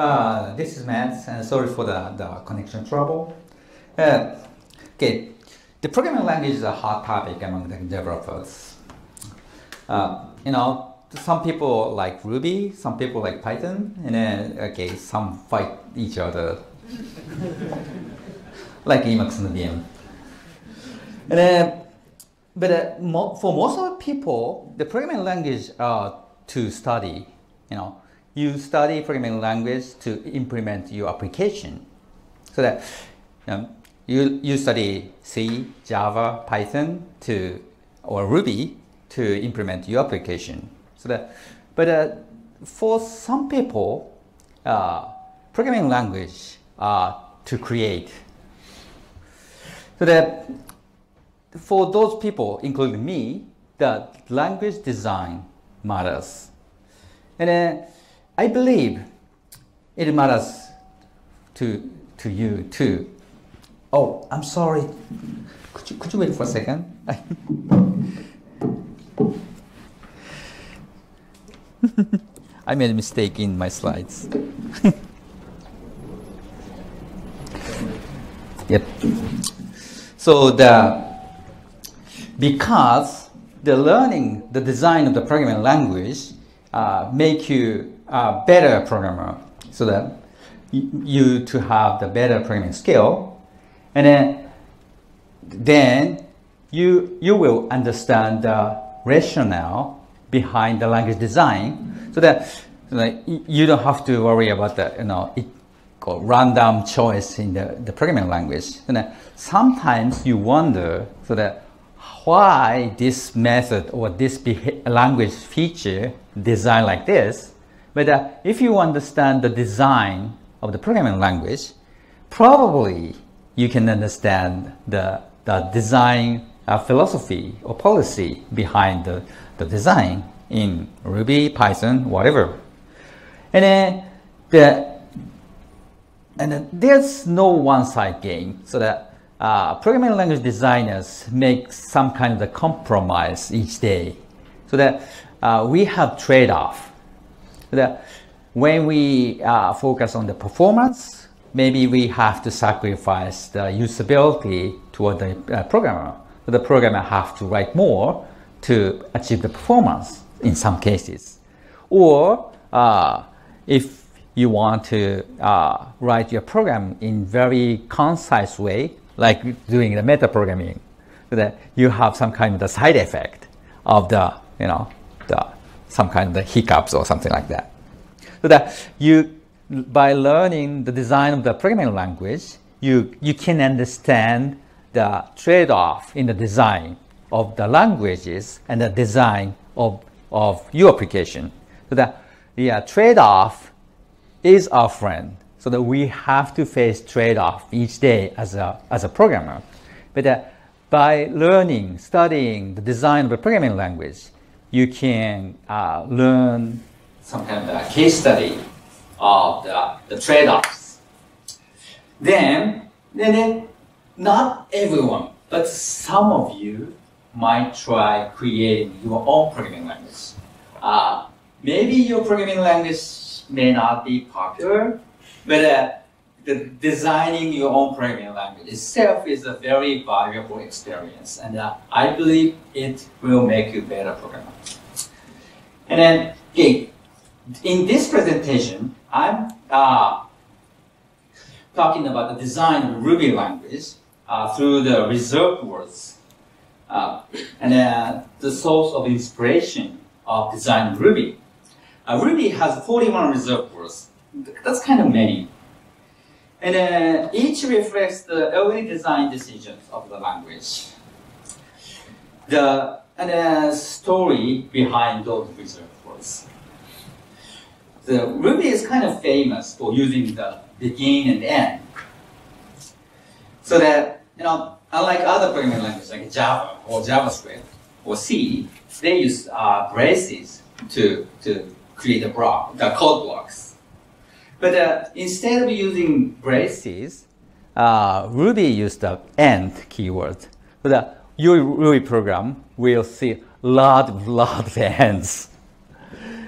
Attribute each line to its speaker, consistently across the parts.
Speaker 1: uh, this is Matz, and sorry for the, the connection trouble. Uh, okay, the programming language is a hot topic among the developers. Uh, you know, some people like Ruby, some people like Python, and then okay, some fight each other, like Emacs and Vim. And then, but uh, mo- for most of the people, the programming language uh, to study, you know, you study programming language to implement your application. So that um, you, you study C, Java, Python to, or Ruby to implement your application. So that, but uh, for some people, uh, programming language uh, to create. So that for those people, including me, the language design matters. And uh, I believe it matters to, to you too. Oh, I'm sorry. Could you, could you wait for a second? I made a mistake in my slides. yep. So the because the learning the design of the programming language uh, make you a better programmer, so that you to have the better programming skill, and then then you you will understand the rationale behind the language design, so that you don't have to worry about the you know it, random choice in the, the programming language. That sometimes you wonder so that why this method or this language feature designed like this. But uh, if you understand the design of the programming language, probably you can understand the, the design uh, philosophy or policy behind the, the design in Ruby, Python, whatever. And then the and then there's no one-side game, so that uh, programming language designers make some kind of compromise each day, so that uh, we have trade-off. So that when we uh, focus on the performance, maybe we have to sacrifice the usability toward the uh, programmer. The programmer have to write more to achieve the performance in some cases. Or uh, if you want to uh, write your program in very concise way, like doing the metaprogramming, so that you have some kind of the side effect of the, you know, the, some kind of hiccups or something like that. So that you, by learning the design of the programming language, you, you can understand the trade-off in the design of the languages and the design of, of your application. So that the uh, trade-off is our friend. So that we have to face trade-off each day as a, as a programmer. But uh, by learning, studying the design of a programming language, you can uh, learn some kind of a case study of the, the trade-offs. Then, then, then, not everyone, but some of you might try creating your own programming language. Uh, maybe your programming language may not be popular, but uh, the designing your own programming language itself is a very valuable experience, and uh, I believe it will make you better programmer. And then, okay, in this presentation, I'm uh, talking about the design of Ruby language uh, through the reserved words, uh, and uh, the source of inspiration of design Ruby. Uh, Ruby has 41 reserved words. That's kind of many. And uh, each reflects the early design decisions of the language. The and the story behind those reserved words. The Ruby is kind of famous for using the begin and end. So that, you know, unlike other programming languages like Java or JavaScript or C, they use uh, braces to, to create the block, the code blocks. But uh, instead of using braces, uh, Ruby used the end keyword. But uh, your Ruby program will see lot, lot of ends.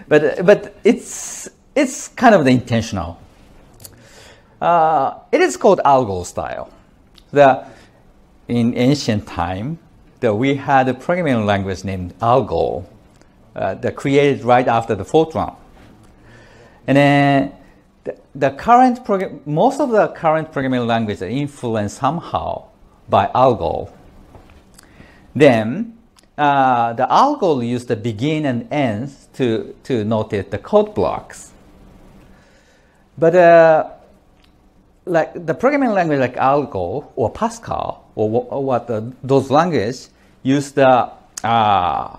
Speaker 1: But, but it's, it's kind of the intentional. uh, it is called Algol style. The, in ancient time, the, we had a programming language named Algol uh, that created right after the Fortran. And then the, current most of the current programming languages are influenced somehow by Algol. Then uh, the Algol used the begin and ends to, to notate the code blocks. But uh, like the programming language like Algol or Pascal or, or what the, those languages use the uh,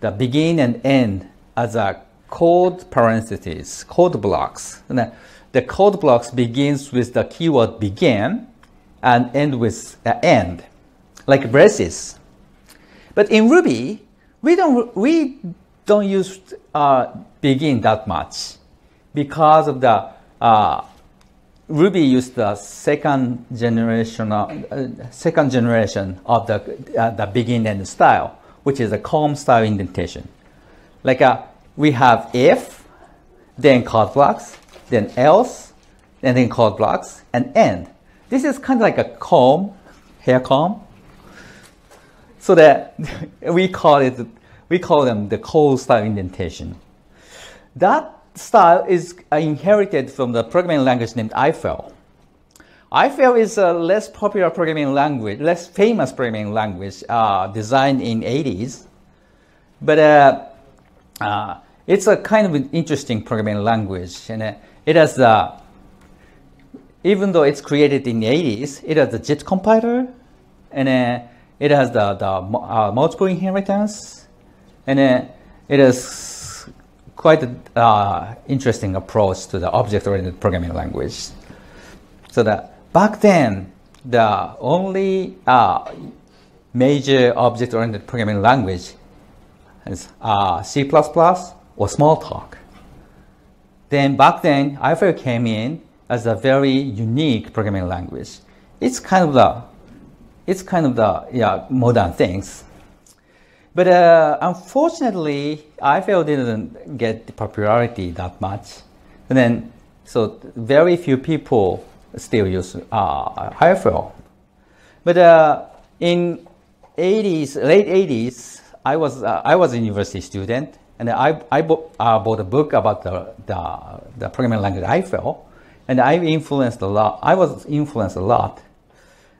Speaker 1: the begin and end as a code parentheses, code blocks. And the code blocks begins with the keyword begin and end with the end, like braces. But in Ruby, we don't we don't use uh, begin that much because of the uh, Ruby used the second generation uh, second generation of the uh, the begin end style, which is a comb style indentation. Like uh, we have if, then code blocks, then else, and then code blocks, and end. This is kind of like a comb, hair comb, so that we call it we call them the comb style indentation. That style is inherited from the programming language named Eiffel. Eiffel is a less popular programming language, less famous programming language uh, designed in 80s, but uh, uh, it's a kind of an interesting programming language, and uh, it has the even though it's created in the 80s, it has the JIT compiler, and uh, it has the, the uh, multiple inheritance, and uh, it quite an interesting approach to the object-oriented programming language. So that back then, the only major object-oriented programming language is C++ or Smalltalk. Then back then, Eiffel came in as a very unique programming language. It's kind of the it's kind of the yeah modern things. But uh, unfortunately, Eiffel didn't get the popularity that much. And then, so very few people still use uh, Eiffel. But uh, in 80s, late 80s, I was uh, I was a university student, and I I bought, uh, bought a book about the, the the programming language Eiffel, and I influenced a lot. I was influenced a lot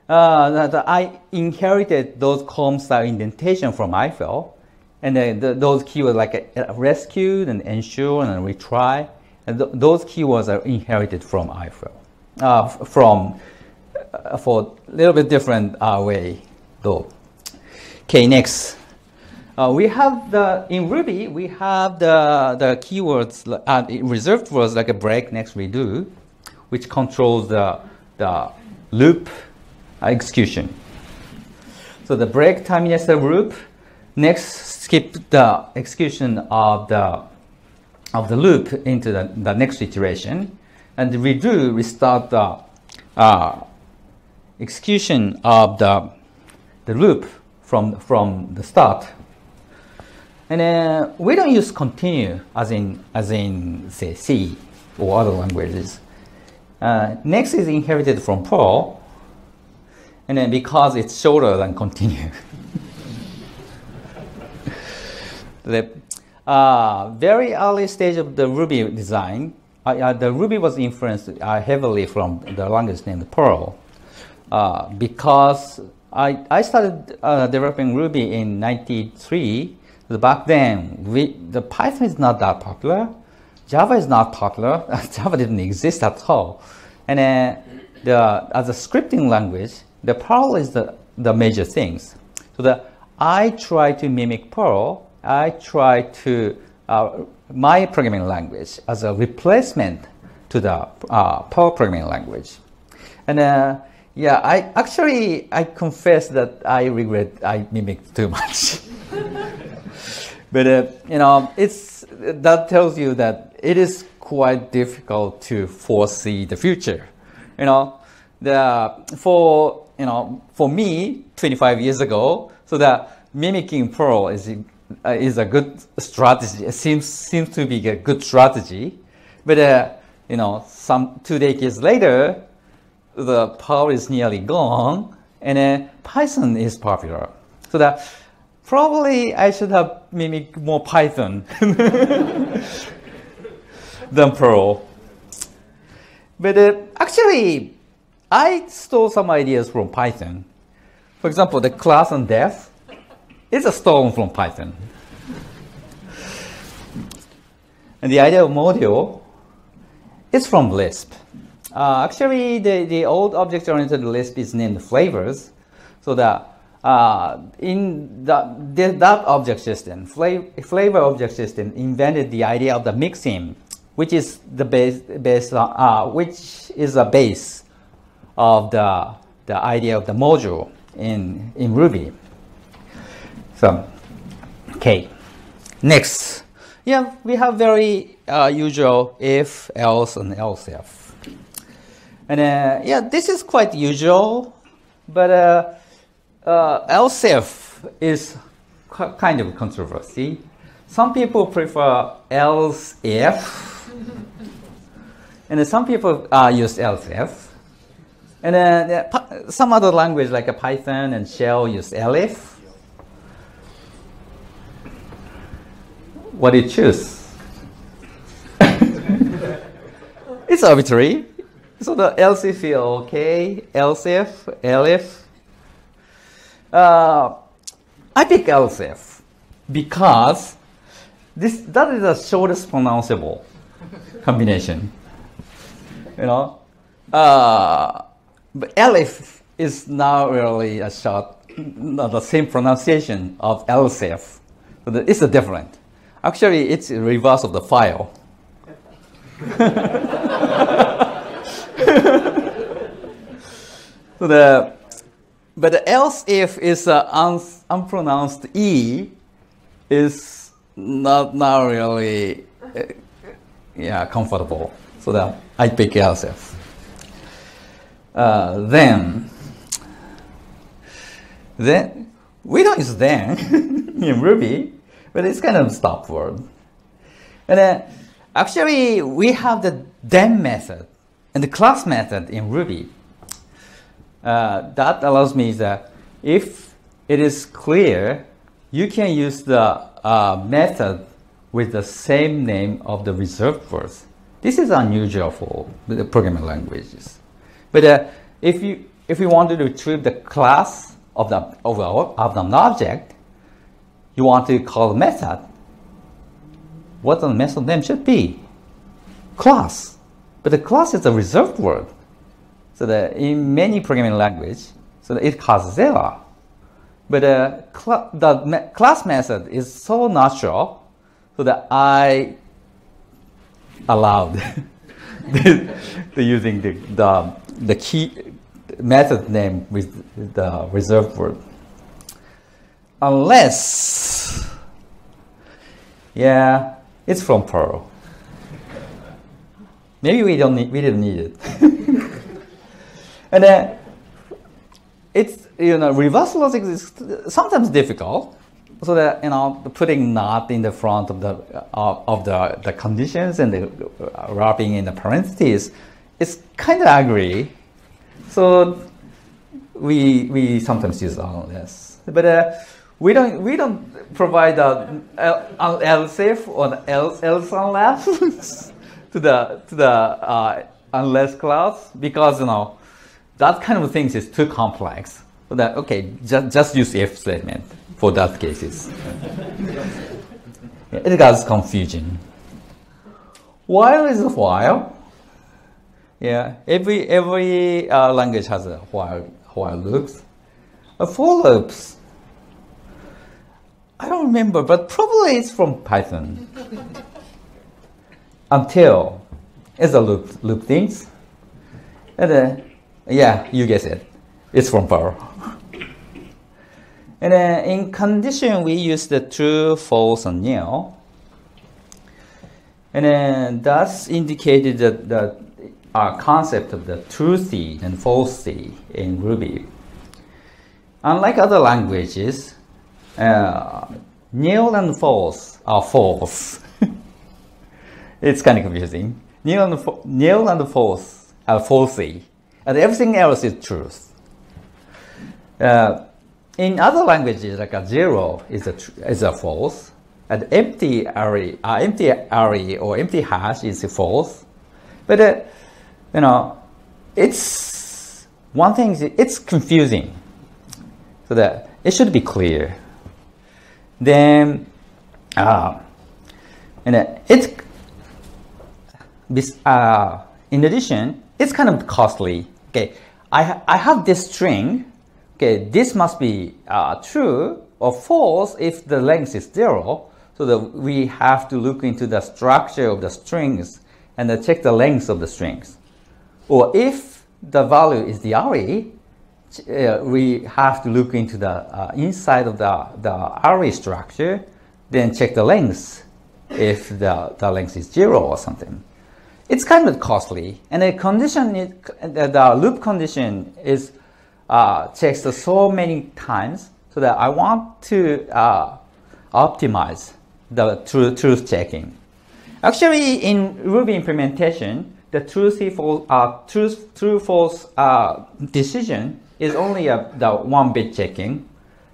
Speaker 1: uh, that I inherited those comb style indentation from Eiffel. And then the, those keywords like uh, rescued and ensure and retry, and th those keywords are inherited from Eiffel, uh, from uh, for a little bit different uh, way though. Okay, next. Uh, we have the in Ruby we have the the keywords uh, reserved words like a break next redo, which controls the the loop execution. So the break time terminates the loop. Next, skip the execution of the of the loop into the, the next iteration, and redo restart the uh, execution of the the loop from from the start. And uh, we don't use continue as in as in say C or other languages. Uh, next is inherited from Perl, and then because it's shorter than continue. the uh, very early stage of the Ruby design, uh, the Ruby was influenced uh, heavily from the language named Perl uh, because I, I started developing Ruby in 93. Back then, we, the Python is not that popular. Java is not popular. Java didn't exist at all. And the, as a scripting language, the Perl is the, the major things. So the, I try to mimic Perl. I try to, uh, my programming language as a replacement to the uh, Perl programming language. And uh, yeah, I actually, I confess that I regret I mimicked too much. but uh, you know, it's, that tells you that it is quite difficult to foresee the future. You know, the, for you know, for me, 25 years ago, so that mimicking Perl is, uh, is a good strategy. It seems, seems to be a good strategy. But uh, you know, some two decades later, the Perl is nearly gone, and then Python is popular. So that probably I should have mimicked more Python than Perl. But uh, actually, I stole some ideas from Python. For example, the class and def is a stolen from Python. And the idea of module is from Lisp. Uh, actually, the, the old object-oriented Lisp is named flavors. So that uh, in the, the, that object system, flavor object system invented the idea of the mixin, which is the base, base uh, uh, which is a base of the, the idea of the module in, in Ruby. So, okay. Next, yeah, we have very uh, usual if, else, and else if. And uh, yeah, this is quite usual, but uh, if is kind of controversy. Some people prefer if, and some people uh, use if. And then uh, some other language like a Python and Shell use elif. What do you choose? it's arbitrary. So the else if okay, if, elif. Uh, I pick if because this that is the shortest pronounceable combination. You know, uh, but elif is not really a short, not the same pronunciation of elsif. But it's a different. Actually, it's reverse of the file. so the, but else if is an un, unpronounced e is not, not really uh, yeah, comfortable. So that I pick else if. Uh, then, then we don't use then in Ruby, but it's kind of stop word. And then actually we have the then method and the class method in Ruby. Uh, that allows me that if it is clear, you can use the uh, method with the same name of the reserved words. This is unusual for the programming languages. But uh, if you if you want to retrieve the class of the of, of an object, you want to call a method. What the method name should be? Class. But the class is a reserved word. So that in many programming language, so it causes error. But uh, cl the me class method is so natural, so that I allowed the, the using the, the the key method name with the reserved word. Unless, yeah, it's from Perl. Maybe we don't need, we didn't need it. and then it's, you know, reverse logic is sometimes difficult. So that, you know, putting not in the front of the, uh, of the, the conditions and the uh, wrapping in the parentheses it's kind of ugly. So we we sometimes use unless, but uh, we don't we don't provide a else if or else else unless to the to the uh, unless clause because you know that kind of things is too complex. So that okay, just just use if statement for that cases. it gets confusing. While is a while yeah, every every uh, language has a while while loops. A for loops. I don't remember, but probably it's from Python. Until is a loop loop things. And then yeah, you guess it. It's from Perl. and then in condition we use the true, false, and nil. And then that's indicated that, that uh, concept of the truthy and falsity in Ruby. Unlike other languages, uh, nil and false are false. it's kind of confusing. nil and, nil and false are falsy, and everything else is truth. Uh, in other languages, like a zero is a, is a false, and empty array, uh, empty array or empty hash is a false. But uh, you know, it's one thing. It's confusing, so that it should be clear. Then, uh, and uh, it's uh, in addition, it's kind of costly. Okay, I ha- I have this string. Okay, this must be uh, true or false if the length is zero. So that we have to look into the structure of the strings and then check the length of the strings. Or if the value is the array, uh, we have to look into the uh, inside of the, the array structure, then check the length if the, the length is zero or something. It's kind of costly, and the condition, is, the, loop condition is uh, checked so many times, so that I want to uh, optimize the truth, truth checking. Actually, in Ruby implementation, the truth uh, truth, true false uh, decision is only a, the one bit checking.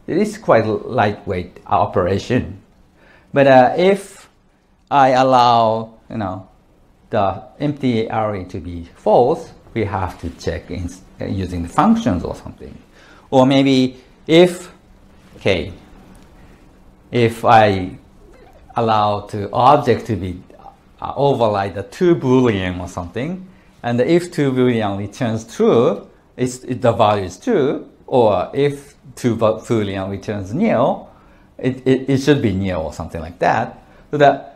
Speaker 1: It is quite lightweight operation. But uh, if I allow, you know, the empty array to be false, we have to check in, uh, using the functions or something. Or maybe if, okay, if I allow to object to be uh, override the two boolean or something, and if two boolean returns true, it's, it, the value is true, or if two boolean returns nil, it, it, it should be nil or something like that. So that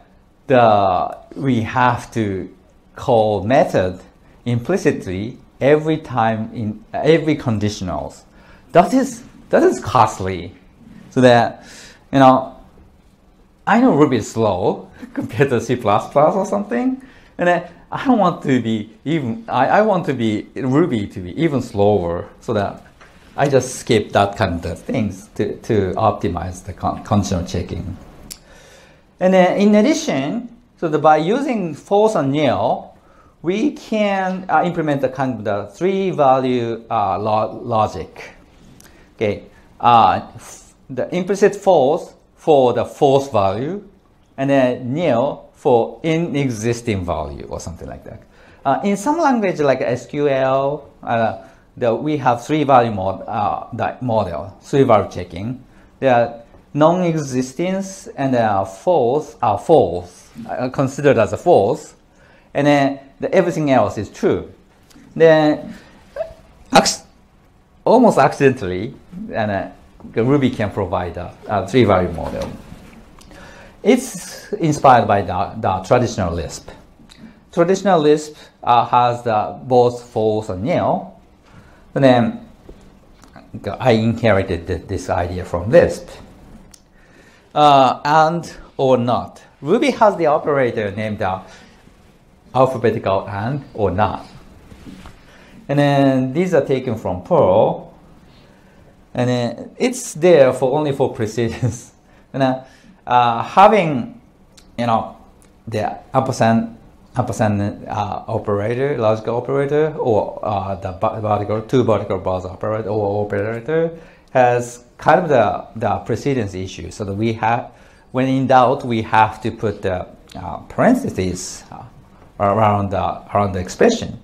Speaker 1: the we have to call method implicitly every time in every conditionals. That is that is costly. So that you know I know Ruby is slow compared to C++ or something, and I don't want to be even. I, I want to be Ruby to be even slower, so that I just skip that kind of things to, to optimize the con- conditional checking. And then in addition, so the, by using false and nil, we can uh, implement the kind of the three value uh, lo- logic. Okay, uh, the implicit false for the false value, and then nil for in existing value or something like that. Uh, in some language like SQL, uh, the, we have three value mod, uh, model, three value checking. There non-existence and false are false, uh, considered as a false, and then the, everything else is true. Then, almost accidentally, and uh, Ruby can provide a, a three value model. It's inspired by the, the traditional Lisp. Traditional Lisp uh, has the both false and nil. And then I inherited this idea from Lisp. Uh, and or not. Ruby has the operator named uh, alphabetical and or not. And then these are taken from Perl. And then it's there for only for precedence. and then, uh, having, you know, the ampersand, ampersand uh, operator, logical operator, or uh, the vertical, two vertical bars operator or operator has kind of the, the precedence issue. So that we have, when in doubt, we have to put the uh, parentheses uh, around the, around the expression.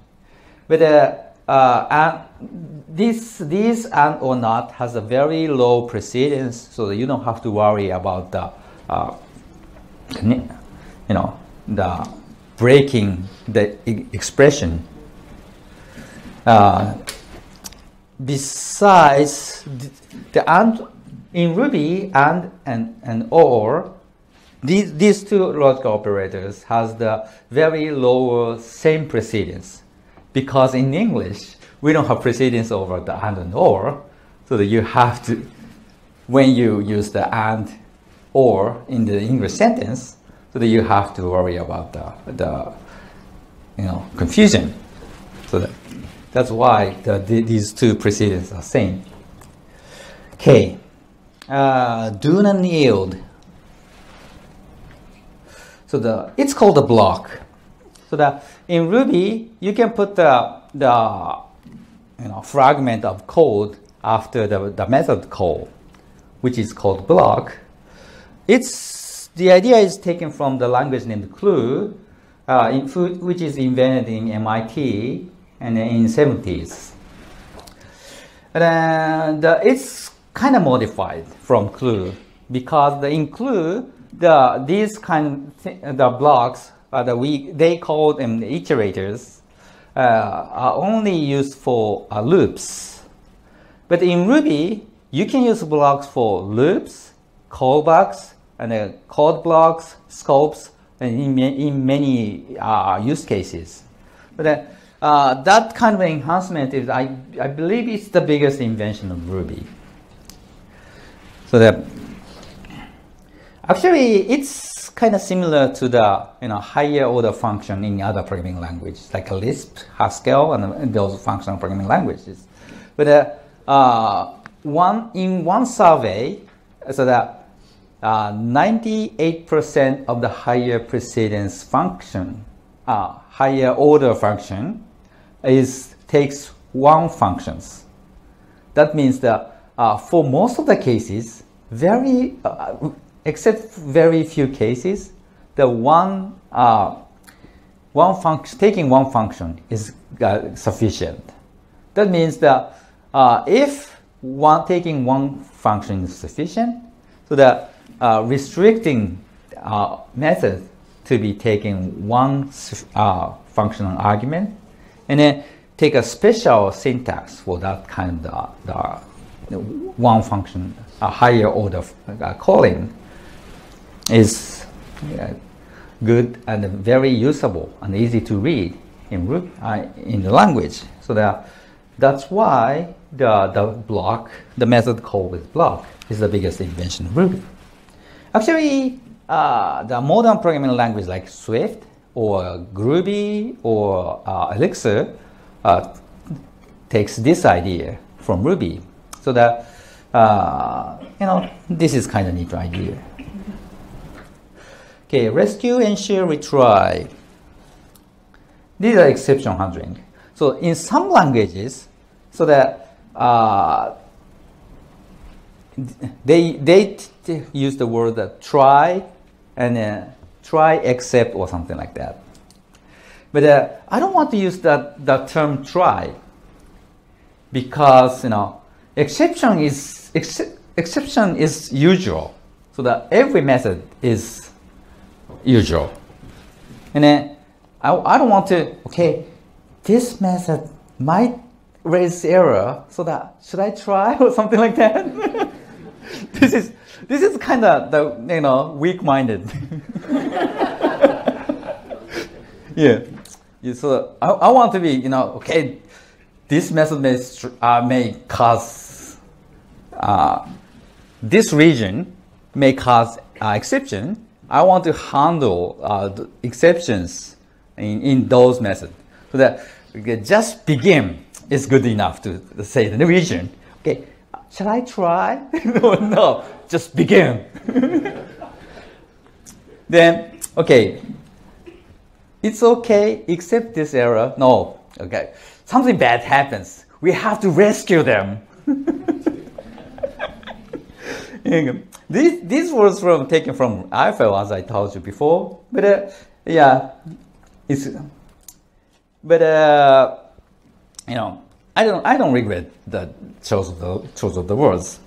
Speaker 1: But uh, uh, and this, this and or not has a very low precedence, so that you don't have to worry about the, uh, you know, the breaking the e- expression. Uh, besides the, and in Ruby and and and or these these two logical operators has the very low same precedence because in English we don't have precedence over the and and or, so that you have to when you use the and or in the English sentence, so that you have to worry about the the you know confusion. So that that's why the, the, these two precedents are same. Okay, uh, do not yield. So the it's called a block. So that in Ruby, you can put the, the you know, fragment of code after the, the method call, which is called block. It's, the idea is taken from the language named Clu, uh, in, which is invented in MIT and in 70s. And uh, it's kind of modified from Clu because the in Clu, the, these kind of the blocks, uh, the we, they call them the iterators, uh, are only used for uh, loops. But in Ruby, you can use blocks for loops, callbacks, and uh, code blocks, scopes, and in, in many uh, use cases. But uh, uh, that kind of enhancement is, I, I believe, it's the biggest invention of Ruby. So that actually it's kind of similar to the you know higher order function in other programming languages like Lisp, Haskell, and those functional programming languages. But uh, uh, one in one survey, so that 98% uh, of the higher precedence function, uh, higher order function, is takes one functions. That means that uh, for most of the cases, very uh, except very few cases, the one uh, one function taking one function is uh, sufficient. That means that uh, if one taking one function is sufficient, so that uh, restricting method to be taking one functional argument and then take a special syntax for that kind of the, the one function, a higher order uh, calling is good and very usable and easy to read in, uh, in the language. So that, that's why the, the block, the method called with block is the biggest invention of Ruby. Actually, uh, the modern programming language like Swift or Groovy or uh, Elixir uh, takes this idea from Ruby. So that, uh, you know, this is kind of neat idea. Okay, rescue, ensure retry. These are exception handling. So in some languages, so that uh, they they use the word try and uh, try, except, or something like that. But uh, I don't want to use that, that term try because, you know, exception is, ex exception is usual. So that every method is usual. And then I, I don't want to, okay, this method might raise error, so that should I try or something like that? this is this is kind of the you know weak-minded. yeah. yeah. So I, I want to be you know okay. This method may uh, may cause uh, this region may cause uh, exception. I want to handle uh, exceptions in, in those methods so that just begin is good enough to say the region. Okay, shall I try? no, no, just begin. then, okay, it's okay, except this error. No, okay, something bad happens. We have to rescue them. this, this was from taken from Eiffel, as I told you before. But uh, yeah, it's. But uh, you know, I don't, I don't regret the choice of the choice of the words.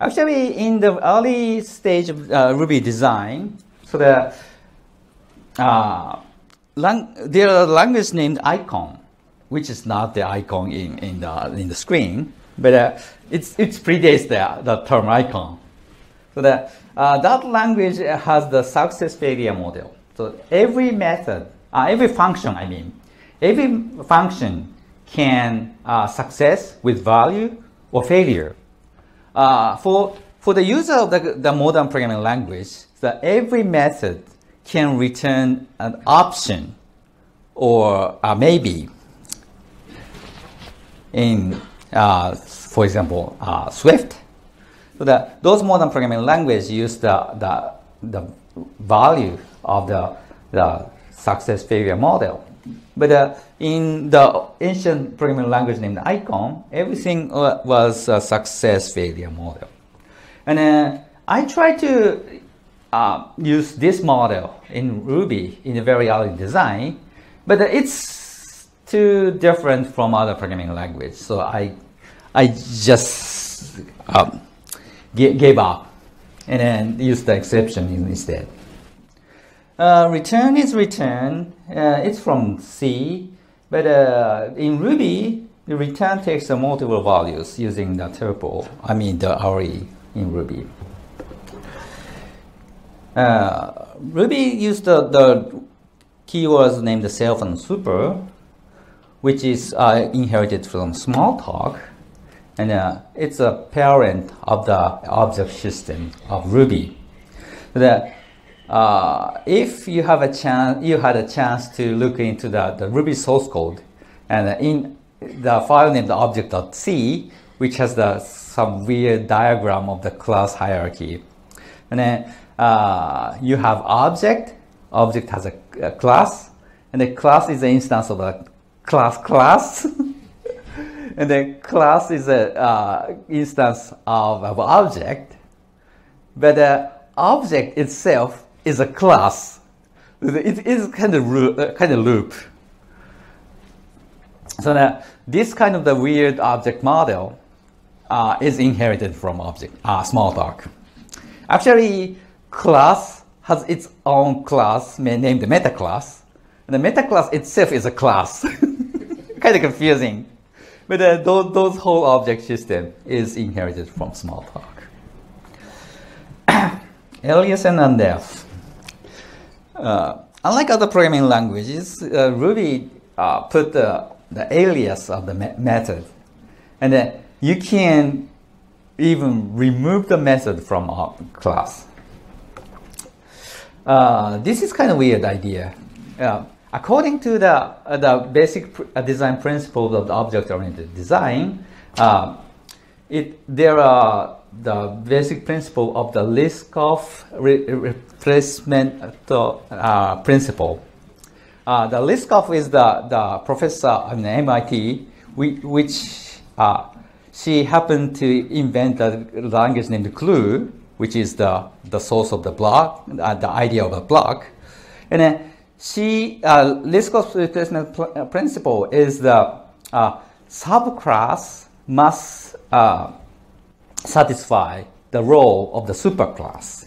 Speaker 1: Actually, in the early stage of uh, Ruby design, so the uh, lang- there are language named icon, which is not the icon in, in the in the screen, but uh, it's it predates the, the term icon. So that uh, that language has the success failure model. So every method, uh, every function, I mean, every function can uh, success with value or failure. Uh, for, for the user of the, the modern programming language, the every method can return an option or uh, maybe in, for example, uh, Swift. So that those modern programming languages use the, the, the value of the, the success failure model. But uh, in the ancient programming language named Icon, everything uh, was a success failure model. And uh, I try to uh, use this model in Ruby in a very early design, but it's too different from other programming language. So I, I just um, gave up and then used the exception instead. Uh, return is return. Uh, it's from C, but uh, in Ruby, the return takes multiple values using the tuple. I mean the RE in Ruby. Uh, Ruby used the, the keywords named self and super, which is uh, inherited from Smalltalk, and uh, it's a parent of the object system of Ruby. The uh, if you have a chance, you had a chance to look into the, the Ruby source code, and in the file named object.c, which has the some weird diagram of the class hierarchy, and then uh, you have object. Object has a, a, class, and the class is an instance of a class class. and the class is an uh, instance of an object, but the object itself is a class. It is kind of uh, kind of loop. So that this kind of the weird object model uh, is inherited from object uh, Smalltalk. Actually, class has its own class named the meta class. And the meta class itself is a class. kind of confusing. But uh, those, those whole object system is inherited from Smalltalk. Alias and undef. Uh, unlike other programming languages, uh, Ruby uh, put the, the alias of the me method. And then you can even remove the method from a class. Uh, this is kind of weird idea. Uh, according to the, uh, the basic pr design principles of the object-oriented design, it, there are the basic principle of the Liskov re replacement uh, principle. Uh, the Liskov is the, the professor at MIT, which uh, she happened to invent a language named Clu, which is the, the source of the block, uh, the idea of a block. And then she, uh, Liskov's replacement uh, principle is the uh, subclass must uh, satisfy the role of the superclass.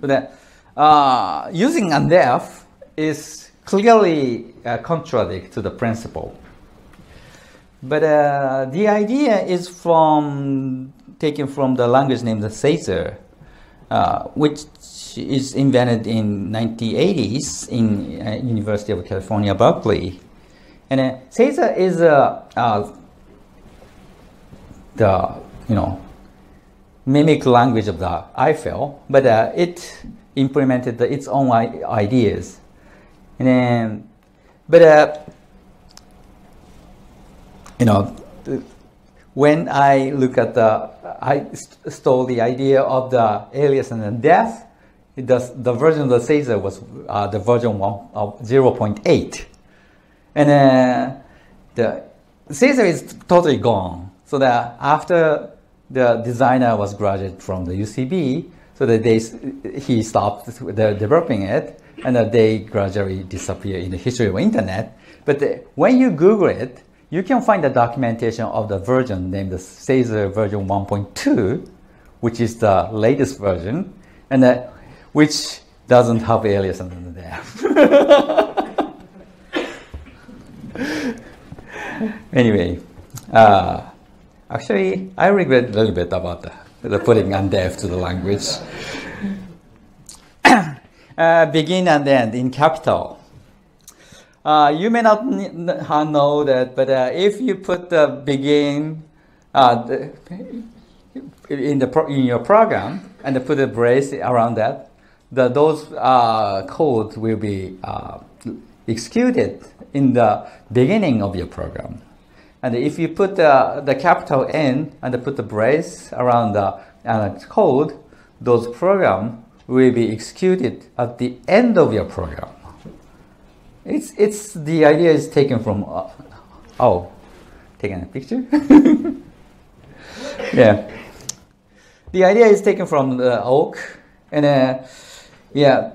Speaker 1: So that uh, using undef is clearly uh, contradict to the principle. But uh, the idea is from taken from the language named the Sather, uh, is invented in 1980s in uh, University of California, Berkeley. And uh, Sather is a uh, the you know mimic language of the Eiffel, but uh, it implemented the, its own ideas. And then, but uh, you know, when I look at the, I stole the idea of the alias and the def. Does, the version of the Sather was uh, the version one of 0.8. And uh, the Sather is totally gone. So that after the designer was graduated from the UCB, so that they, he stopped developing it, and they gradually disappear in the history of internet. But the, when you Google it, you can find the documentation of the version named the Sather version 1.2, which is the latest version, and that, which doesn't have alias under there. anyway, uh, Actually, I regret a little bit about the, the putting undef to the language. uh, begin and end in capital. Uh, you may not know that, but uh, if you put the begin uh, the, in the in your program and put a brace around that, the, those uh, codes will be uh, executed in the beginning of your program. And if you put the, the capital N and put the brace around the uh, code, those program will be executed at the end of your program. it's it's the idea is taken from uh, oh, taking a picture. yeah, the idea is taken from the AWK, and uh, yeah,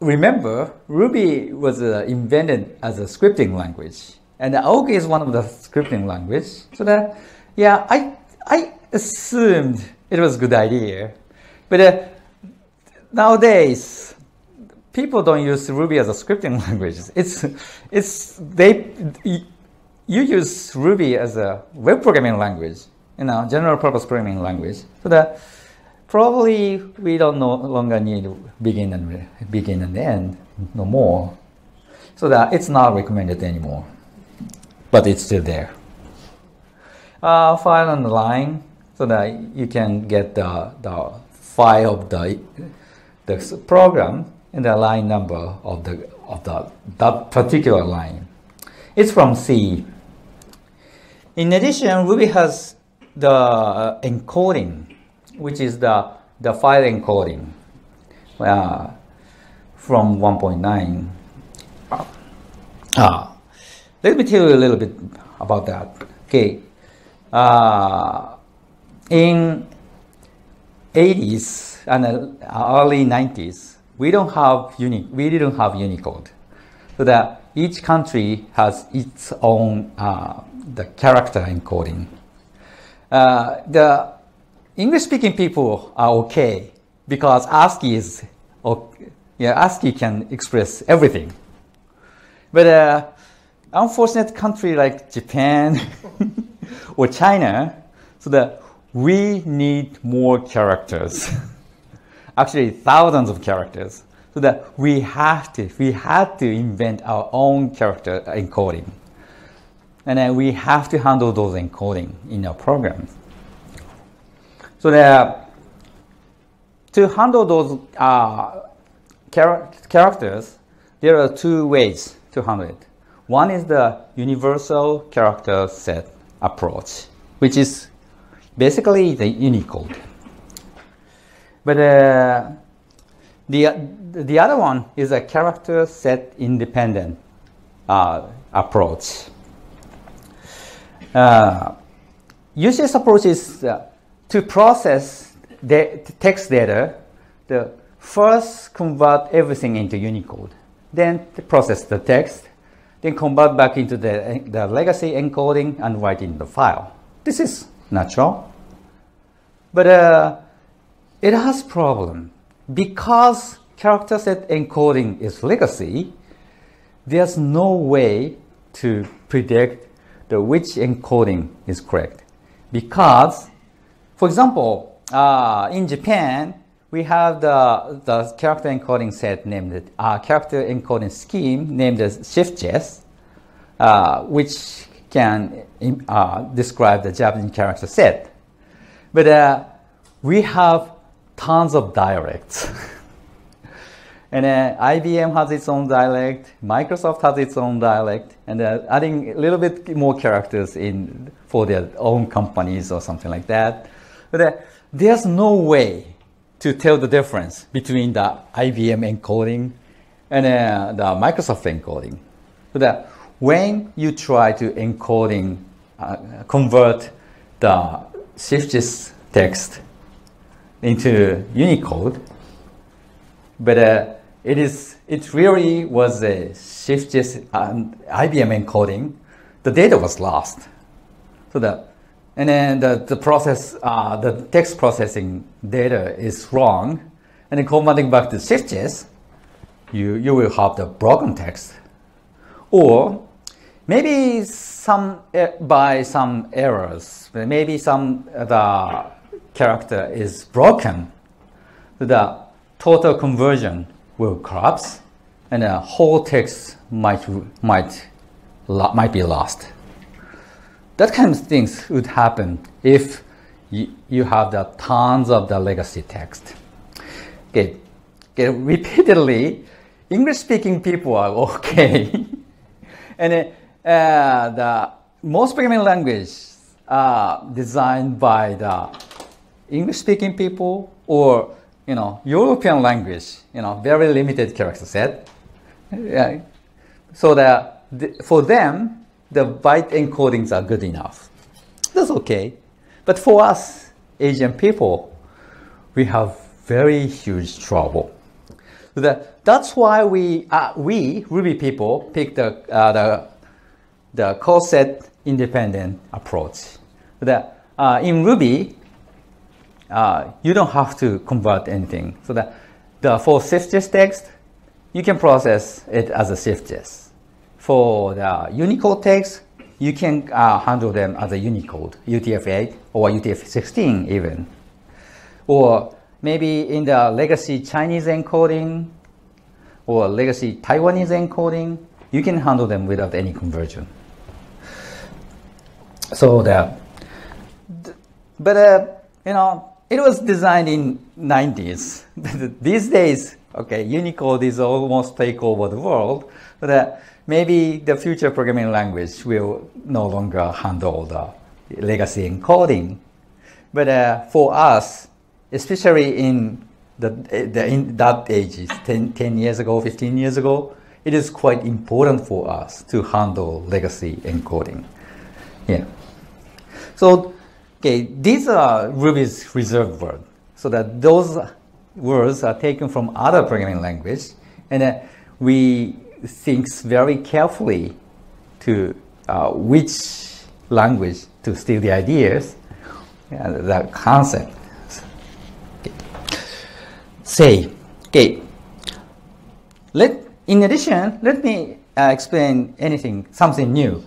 Speaker 1: remember Ruby was uh, invented as a scripting language, and AWK is one of the scripting language. So that yeah, I I assumed it was a good idea, but uh, nowadays people don't use Ruby as a scripting language. It's it's they you use Ruby as a web programming language, you know, general purpose programming language. So that probably we don't no longer need begin and begin and end no more. So that it's not recommended anymore, but it's still there. Uh, file on the line so that you can get the, the file of the, the program and the line number of the of the that particular line. It's from C. In addition, Ruby has the encoding which is the, the file encoding uh, from 1.9. Uh, let me tell you a little bit about that. Okay, uh, in 80s and early 90s, we don't have uni- we didn't have Unicode, so that each country has its own uh, the character encoding. Uh, the English speaking people are okay because ASCII is, yeah, ASCII can express everything. But uh, unfortunate country like Japan or China, so that we need more characters. Actually, thousands of characters. So that we have to, we had to invent our own character encoding. And then we have to handle those encoding in our programs. So to handle those uh, char characters, there are two ways to handle it. One is the universal character set approach, which is basically the Unicode. But uh, the, the other one is a character set independent uh, approach. Uh, UCS approach is uh, to process the text data, the first convert everything into Unicode, then process the text, then convert back into the, the legacy encoding and write in the file. This is natural. But uh, it has problem. Because character set encoding is legacy, there's no way to predict the which encoding is correct. Because for example, uh, in Japan, we have the, the character encoding set named, uh, character encoding scheme named as Shift_JIS, uh, which can uh, describe the Japanese character set. But uh, we have tons of dialects. and uh, IBM has its own dialect, Microsoft has its own dialect, and uh, adding a little bit more characters in for their own companies or something like that. But uh, there's no way to tell the difference between the IBM encoding and uh, the Microsoft encoding. So that when you try to encoding, uh, convert the Shift_JIS text into Unicode, but uh, it is it really was a Shift_JIS and IBM encoding. The data was lost, so that and then the, the process, uh, the text processing data is wrong, and then converting back to Shift_JIS, you, you will have the broken text. Or maybe some by some errors, maybe some the character is broken, the total conversion will collapse, and the whole text might might might be lost. That kind of things would happen if you, have the tons of the legacy text. Okay, okay repeatedly, English-speaking people are okay, and uh, the most programming language are designed by the English-speaking people or you know European language, you know very limited character set. Yeah. so that the, for them, the byte encodings are good enough. That's okay. But for us, Asian people, we have very huge trouble. That, that's why we, uh, we Ruby people pick the, uh, the, the call set independent approach. That uh, in Ruby, uh, you don't have to convert anything. So that the for SJIS text, you can process it as a SJIS. For the Unicode text, you can uh, handle them as a Unicode, UTF-8 or UTF-16 even. Or maybe in the legacy Chinese encoding or legacy Taiwanese encoding, you can handle them without any conversion. So the, but uh, you know, it was designed in 90s. These days, okay, Unicode is almost take over the world, but uh, maybe the future programming language will no longer handle the legacy encoding. But uh, for us, especially in the, the in that age, 10, 10 years ago, 15 years ago, it is quite important for us to handle legacy encoding. Yeah. So Okay, these are Ruby's reserved words. So that those words are taken from other programming language, and uh, we think very carefully to uh, which language to steal the ideas, and the concept. Okay. Say, okay. Let in addition, let me uh, explain anything, something new.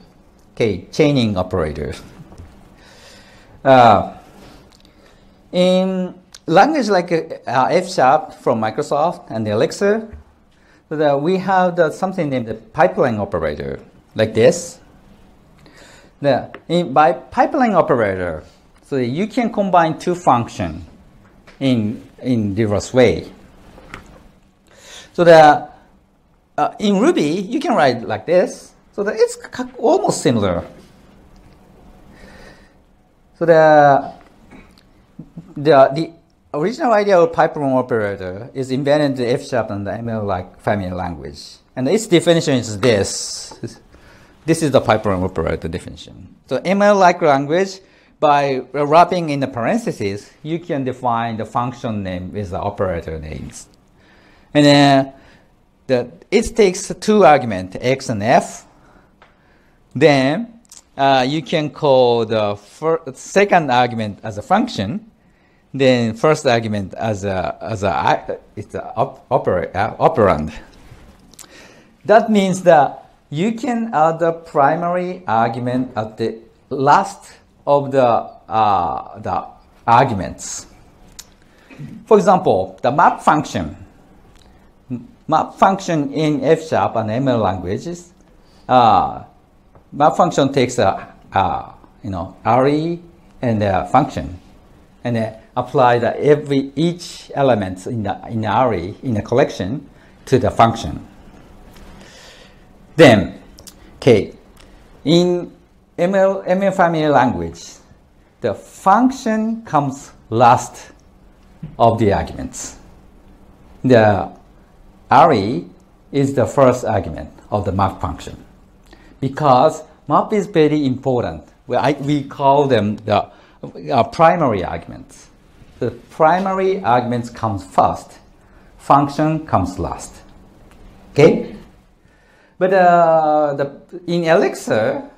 Speaker 1: Okay, chaining operators. Uh, in language like uh, F Sharp from Microsoft and Elixir, so that we have the, something named the pipeline operator, like this. The, in, by pipeline operator, so you can combine two functions in, in diverse way. So the, uh, in Ruby, you can write like this. So that it's almost similar. So the, the, the original idea of pipeline operator is invented in F sharp and the ML like family language. And its definition is this. This is the pipeline operator definition. So ML like language, by wrapping in the parentheses, you can define the function name with the operator names. And then the, it takes two arguments, x and f. Then uh, you can call the second argument as a function, then first argument as a as a it's a op, uh, operand. That means that you can add the primary argument at the last of the uh, the arguments. For example, the map function. Map function in F sharp and ML languages uh, map function takes a, a you know array and a function and uh, apply the every each element in the in the array in the collection to the function. Then, okay, in ML, ML family language, the function comes last of the arguments. The array is the first argument of the map function because map is very important. We, I, we call them the uh, primary arguments. The primary arguments comes first, function comes last. Okay? But uh, the, in Elixir,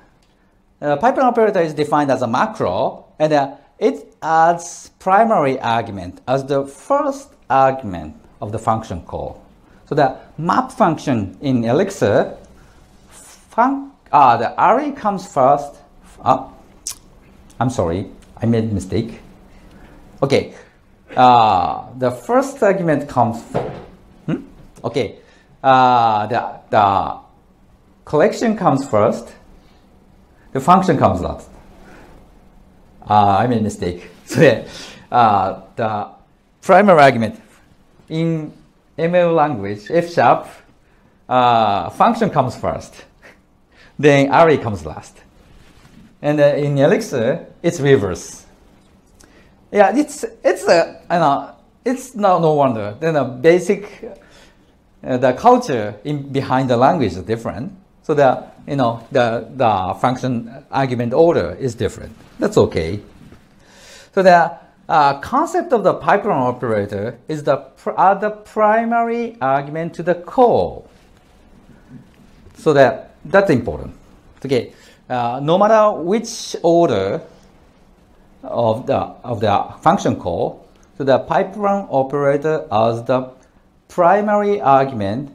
Speaker 1: uh, pipeline operator is defined as a macro, and uh, it adds primary argument as the first argument of the function call. So the map function in Elixir fun uh, the array comes first. Uh, I'm sorry, I made a mistake. Okay, uh, the first argument comes. Hmm? Okay, uh, the the collection comes first. The function comes last. Uh, I made a mistake. So yeah, uh, the primary argument in ML language, F sharp, uh, function comes first then array comes last. And uh, in Elixir, it's reverse. Yeah, it's it's a I know it's no no wonder. Then a basic uh, the culture in, behind the language is different. So the you know the the function argument order is different. That's okay. So the uh, concept of the pipeline operator is the pr- are the primary argument to the call. So that that's important. Okay, uh, no matter which order of the of the function call, so the pipeline operator as the primary argument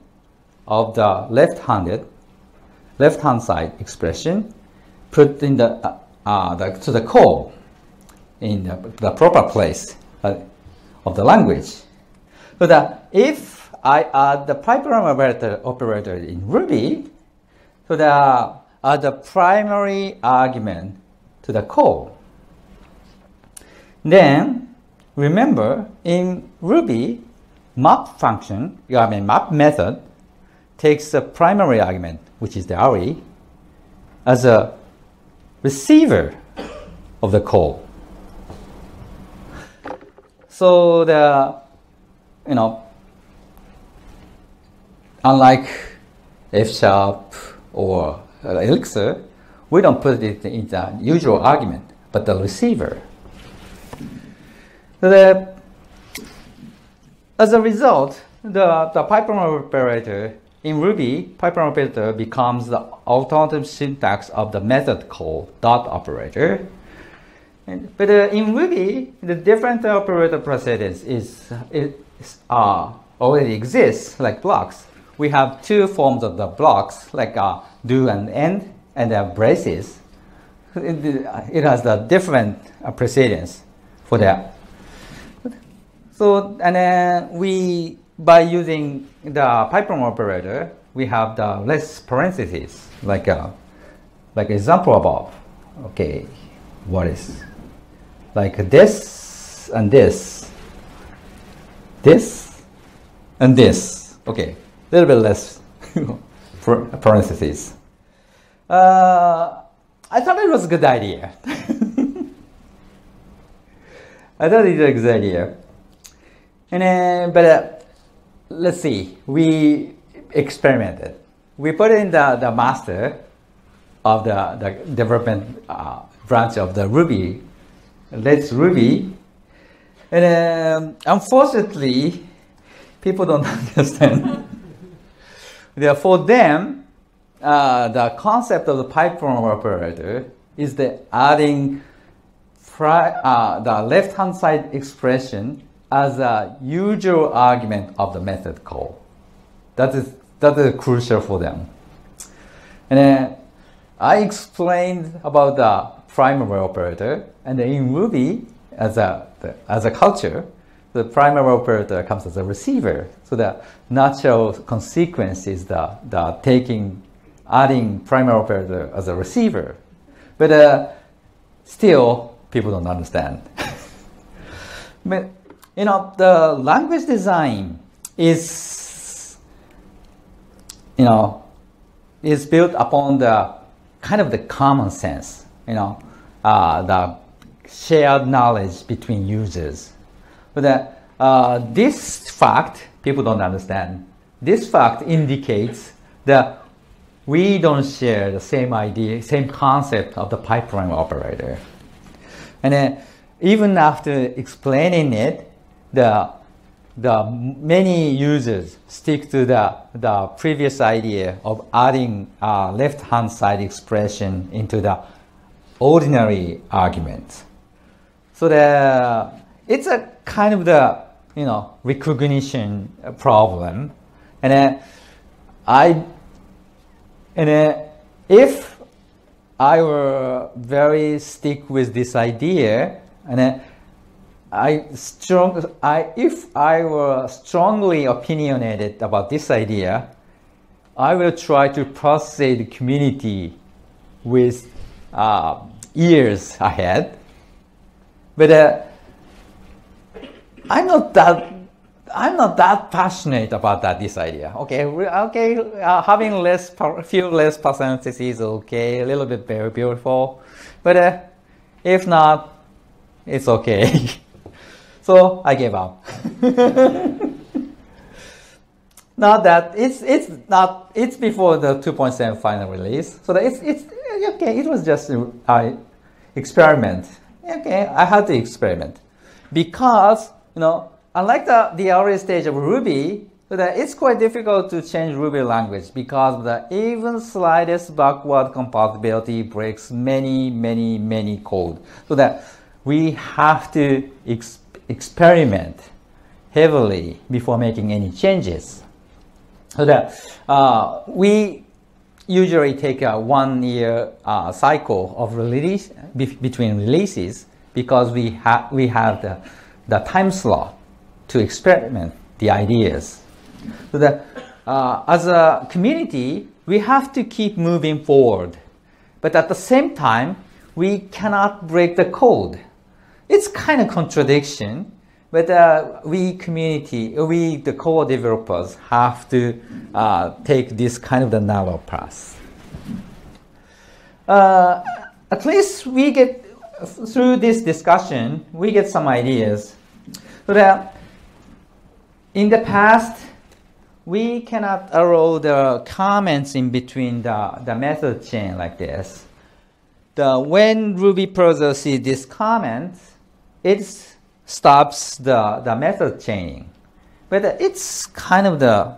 Speaker 1: of the left-handed left-hand side expression put in the, uh, uh, the to the call in the, the proper place uh, of the language. So that if I add the pipeline operator, operator in Ruby, so the are the primary argument to the call. Then remember in Ruby, map function, I mean map method, takes the primary argument, which is the array, as a receiver of the call. So the, you know, unlike F sharp or Elixir, we don't put it in the usual argument, but the receiver. The, as a result, the, the pipeline operator in Ruby, pipeline operator becomes the alternative syntax of the method call dot operator. And, but uh, in Ruby, the different operator precedence is, is uh, already exists like blocks. We have two forms of the blocks like uh, do and end and uh, braces. It, it has the different uh, precedence for that. So and then we by using the pipeline operator, we have the less parentheses like uh, like example above. Okay, what is like this and this, this and this. Okay, a little bit less parentheses. Uh, I thought it was a good idea. I thought it was a good idea. And then, but uh, let's see, we experimented. We put in the, the master of the, the development uh, branch of the Ruby, Let's Ruby. And um, unfortunately, people don't understand. Therefore, them, uh, the concept of the pipeline operator is the adding uh, the left-hand side expression as a usual argument of the method call. That is, that is crucial for them. And then I explained about the primary operator, and in Ruby, as a, as a culture, the primary operator comes as a receiver. So the natural consequence is the, the taking, adding primary operator as a receiver. But uh, still, people don't understand. but you know, the language design is, you know, is built upon the kind of the common sense, you know, uh, the shared knowledge between users. But uh, uh, this fact, people don't understand. This fact indicates that we don't share the same idea, same concept of the pipeline operator. And then even after explaining it, the the many users stick to the, the previous idea of adding uh, left-hand side expression into the ordinary argument. So the, it's a kind of the, you know, recognition problem. And uh, I, and uh, if I were very stick with this idea, and uh, I strong, I, if I were strongly opinionated about this idea, I will try to persuade the community with uh, years ahead. But uh, I'm not that I'm not that passionate about that this idea. Okay, okay, uh, having less few less percentages is okay, a little bit very beautiful, but uh, if not, it's okay. So I gave up. not that it's it's not it's before the 2.7 final release. So that it's it's eh, okay. It was just uh, a experiment. Okay, I had to experiment because you know unlike the the early stage of Ruby, that it's quite difficult to change Ruby language because the even slightest backward compatibility breaks many many many code. So that we have to ex experiment heavily before making any changes. So that uh, we usually take a one year uh, cycle of release be between releases because we have we have the, the time slot to experiment the ideas. So that uh, as a community, we have to keep moving forward, but at the same time, we cannot break the code. It's kind of contradiction but uh, we community, we the core developers have to uh, take this kind of the narrow path. Uh, at least we get through this discussion, we get some ideas. So that in the past, we cannot allow the comments in between the, the method chain like this. The, when Ruby parser sees this comment, it's stops the, the method chaining. But it's kind of the,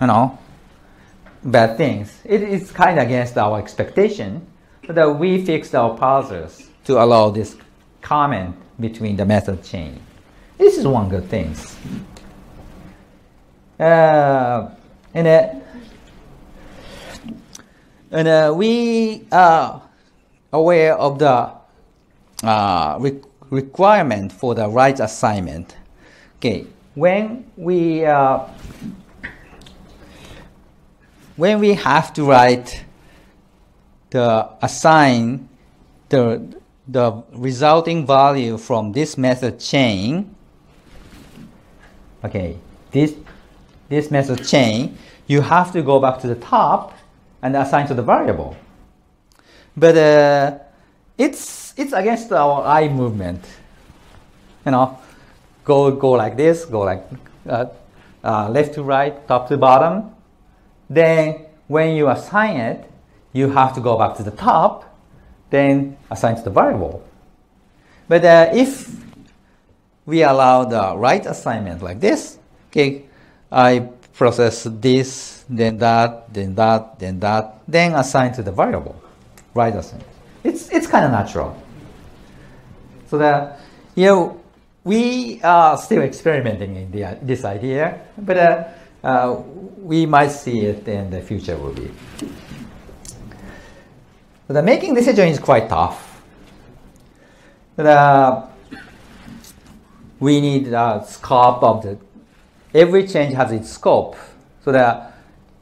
Speaker 1: you know, bad things. It is kind of against our expectation that we fixed our parsers to allow this comment between the method chain. This is one good thing. Uh, and uh, and uh, we are aware of the uh, requirement for the right assignment. Okay, when we uh, when we have to write the assign the the resulting value from this method chain. Okay, this this method chain, you have to go back to the top and assign to the variable. But uh, it's it's against our eye movement. You know, go go like this, go like uh, uh, left to right, top to bottom. Then when you assign it, you have to go back to the top, then assign to the variable. But uh, if we allow the right assignment like this, okay, I process this, then that, then that, then that, then assign to the variable, right assignment. It's, it's kind of natural. So that, you know, we are still experimenting in the, this idea, but uh, uh, we might see it in the future will be. The making decision is quite tough. The, we need a scope of the, every change has its scope so that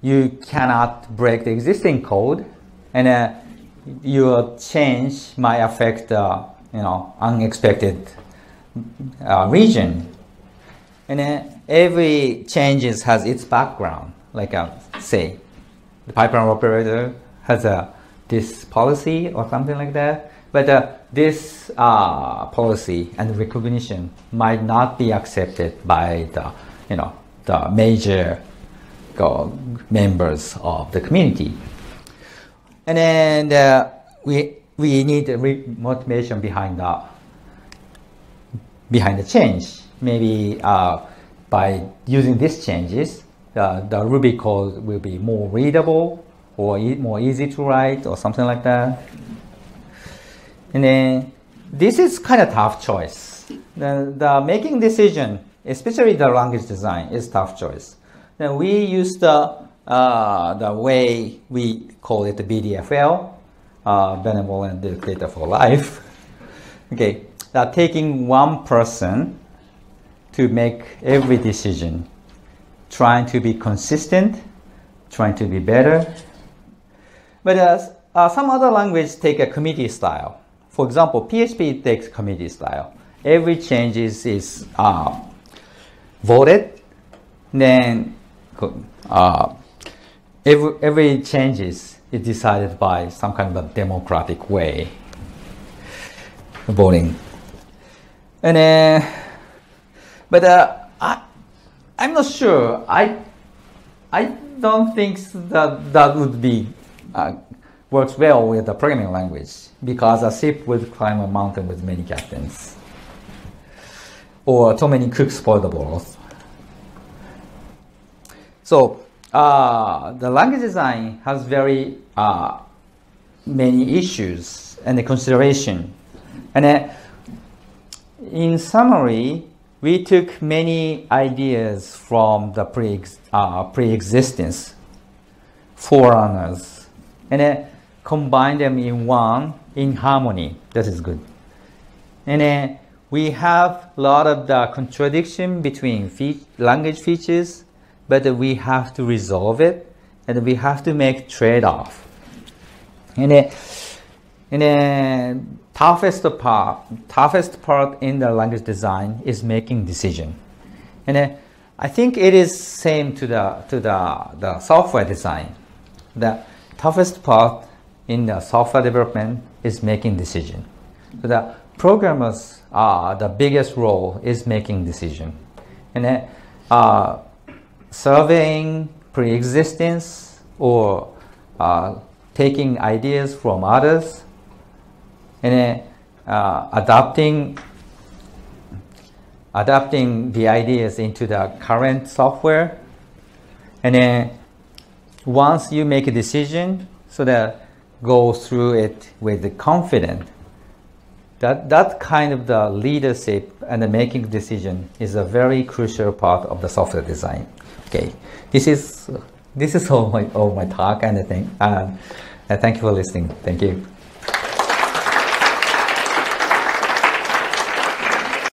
Speaker 1: you cannot break the existing code and uh, your change might affect uh, you know, unexpected uh, region. And then every changes has its background. Like uh, say, the pipeline operator has a this policy or something like that. But uh, this uh, policy and recognition might not be accepted by the, you know, the major members of the community. And then uh, we we need a motivation behind the behind the change. Maybe uh, by using these changes, uh, the Ruby code will be more readable or e more easy to write or something like that. And then this is kind of tough choice. The, the making decision, especially the language design, is tough choice. Then we use the uh, the way we call it the BDFL, uh, benevolent dictator for life. okay, that taking one person to make every decision, trying to be consistent, trying to be better. But uh, uh, some other languages take a committee style. For example, PHP takes committee style. Every change is, is uh, voted, then uh, every, every changes is decided by some kind of a democratic way voting. And uh, but uh, I, I'm not sure. I I don't think that that would be uh, works well with the programming language because a ship would climb a mountain with many captains or too many cooks spoil the broth. So uh, the language design has very uh, many issues and consideration. And uh, in summary, we took many ideas from the pre uh, pre-existence forerunners and uh, combined them in one in harmony. That is good. And uh, we have a lot of the contradiction between fe language features, but we have to resolve it and we have to make trade-off. And, and uh, toughest part, toughest part in the language design is making decision. And I think it is same to the to the, the software design. The toughest part in the software development is making decision. So the programmers uh, the biggest role is making decision. And uh, surveying pre-existence or uh, taking ideas from others and then uh, adapting adapting the ideas into the current software. And then once you make a decision so that go through it with confidence. That that kind of the leadership and the making decision is a very crucial part of the software design okay. This is this is all my all my talk and the thing. Um, thank you for listening. Thank you